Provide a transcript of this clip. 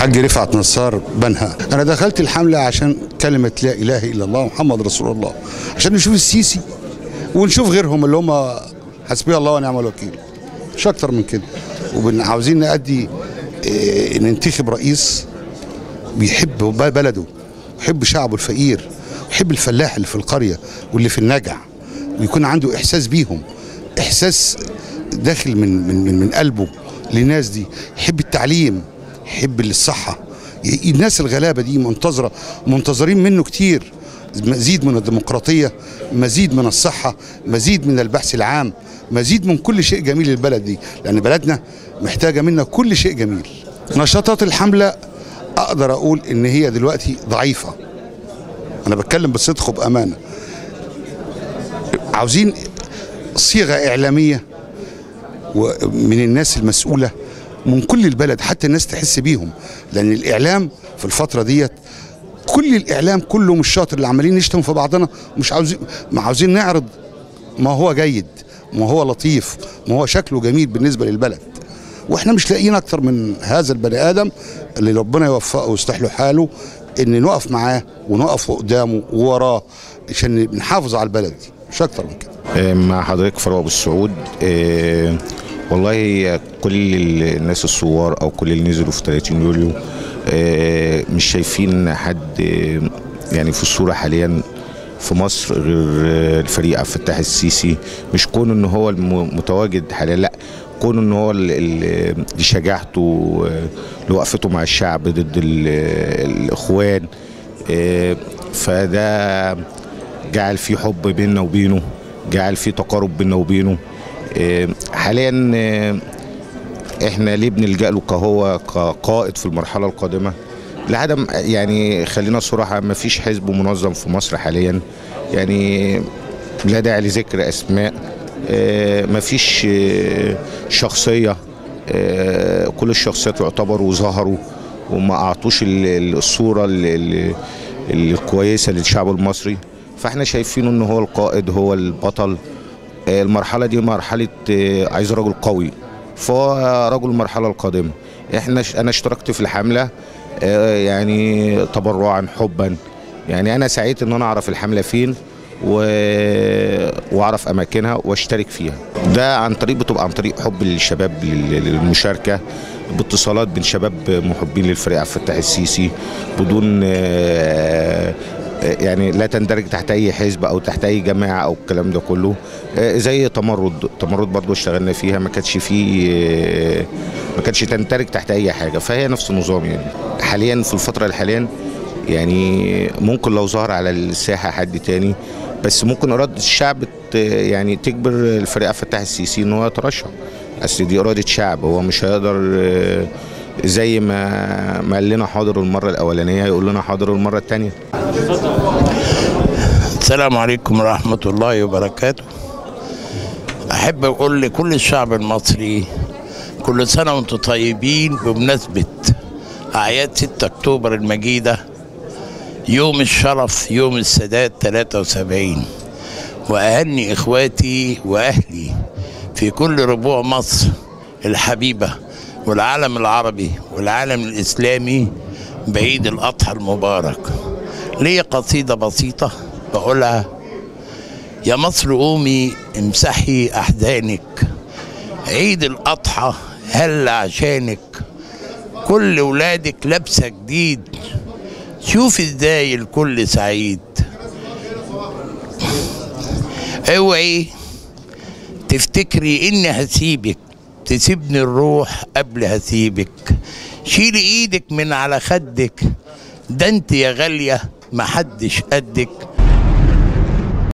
الحاج رفعت نصار بنها. أنا دخلت الحملة عشان كلمة لا إله إلا الله محمد رسول الله عشان نشوف السيسي ونشوف غيرهم اللي هم حسبي الله ونعم الوكيل. مش أكتر من كده. وعاوزين نأدي إيه، ننتخب رئيس بيحب بلده ويحب شعبه الفقير ويحب الفلاح اللي في القرية واللي في النجع ويكون عنده إحساس بيهم إحساس داخل من من من, من قلبه للناس دي يحب التعليم. يحب الصحه ي- الناس الغلابة دي منتظرة منتظرين منه كتير. مزيد من الديمقراطية مزيد من الصحة مزيد من البحث العام مزيد من كل شيء جميل للبلد دي. لأن بلدنا محتاجة منا كل شيء جميل. نشاطات الحملة أقدر أقول إن هي دلوقتي ضعيفة. أنا بتكلم بصدق وبأمانة. عاوزين صيغة إعلامية ومن الناس المسؤولة من كل البلد حتى الناس تحس بيهم. لأن الإعلام في الفترة ديت كل الإعلام كله مش شاطر اللي عمالين نشتم في بعضنا مش عاوزين ما عاوزين نعرض ما هو جيد ما هو لطيف ما هو شكله جميل بالنسبة للبلد. وإحنا مش لاقيين أكتر من هذا البني آدم اللي ربنا يوفقه ويصلح له حاله إن نقف معاه ونقف قدامه ووراه عشان نحافظ على البلد دي. مش أكتر من كده. آه، مع حضرتك فاروق أبو السعود آه، والله كل الناس الثوار أو كل اللي نزلوا في 30 يوليو آه، مش شايفين حد آه، يعني في الصورة حاليا في مصر غير آه، الفريق عبد الفتاح السيسي. مش كونه إن هو المتواجد حاليا لأ كونه إن هو ال- ال- دي شجاعته آه، لوقفته مع الشعب ضد ال- الإخوان فده جعل في حب بيننا وبينه جعل في تقارب بيننا وبينه. حاليا آه، إحنا ليه بنلجأ له كهو كقائد في المرحلة القادمة؟ لعدم يعني خلينا صراحة ما فيش حزب منظم في مصر حاليا. يعني لا داعي لذكر أسماء آه، ما فيش آه، شخصية آه، كل الشخصيات يعتبروا وظهروا وما أعطوش ال- ال- الصورة ال- ال- الكويسة للشعب المصري. فإحنا شايفينه إن هو القائد هو البطل. آه، المرحلة دي مرحلة آه، عايز رجل قوي. فهو رجل المرحلة القادمة. إحنا أنا اشتركت في الحملة آه، يعني تبرعا حبا. يعني أنا سعيت إن أنا أعرف الحملة فين و... وأعرف أماكنها وأشترك فيها. ده عن طريق بتبقى عن طريق حب الشباب لل- للمشاركة. باتصالات بين شباب محبين للفريق عبد الفتاح السيسي بدون آه، يعني لا تندرج تحت أي حزب أو تحت أي جماعة أو الكلام ده كله. آه، زي تمرد. تمرد برضو اشتغلنا فيها. ما كانش فيه آه، ما كانش تندرج تحت أي حاجة. فهي نفس النظام يعني. حاليا في الفترة الحاليا يعني ممكن لو ظهر على الساحة حد تاني. بس ممكن إرادة الشعب يعني تجبر الفريق الفتاح السيسي إن هو يترشح. أصل دي إرادة شعب. هو مش هيقدر آه، زي ما ما قال لنا حاضر المرة الأولانية يقول لنا حاضر المرة الثانية السلام عليكم ورحمة الله وبركاته. أحب أقول لكل الشعب المصري كل سنة وأنتم طيبين بمناسبة أعياد 6 أكتوبر المجيدة يوم الشرف يوم السادات 73 وأهني إخواتي وأهلي في كل ربوع مصر الحبيبة والعالم العربي والعالم الإسلامي بعيد الأضحى المبارك. لي قصيدة بسيطة بقولها يا مصر قومي امسحي أحزانك عيد الأضحى هل عشانك كل ولادك لابسة جديد شوف إزاي الكل سعيد. اوعي تفتكري إني هسيبك تسيبني الروح قبل هسيبك. شيلي إيدك من على خدك. ده انت يا غالية محدش قدك.